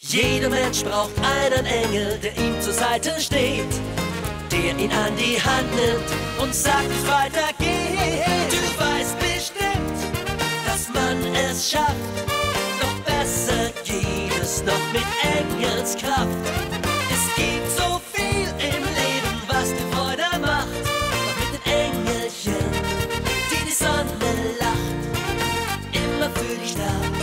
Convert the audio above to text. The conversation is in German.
Jeder Mensch braucht einen Engel, der ihm zur Seite steht, der ihn an die Hand nimmt und sagt, wie es weitergeht. Du weißt bestimmt, dass man es schafft. Doch besser geht es noch mit Engelskraft. Es gibt so viel im Leben, was dir Freude macht. Doch mit den Engelchen, die die Sonne lacht, immer für dich da.